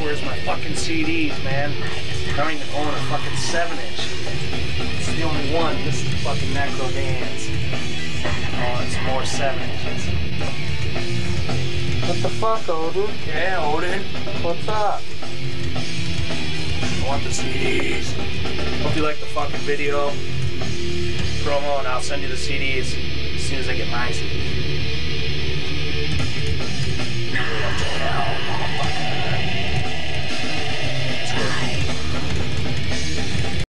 where's my fucking CDs, man? I don't even own a fucking 7 inch. It's the only one. This is the fucking Necro Dance. Oh, it's more 7 inches. What the fuck, Odin? Yeah, Odin. What's up? I want the CDs. Hope you like the fucking video promo, and I'll send you the CDs as soon as I get my